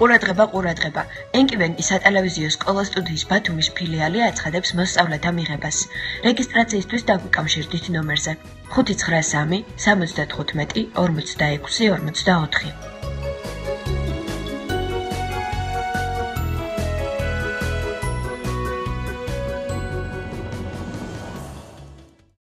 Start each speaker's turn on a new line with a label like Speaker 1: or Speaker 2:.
Speaker 1: ყურადღება, ყურადღება. ენკივენკი სატელევიზიო სკოლა სტუდიის ბათუმის ფილიალი აცხადებს მოსწავლეთა მიღებას. რეგისტრაციისთვის დაგვიკავშირდით ნომერზე 593 75 46 44.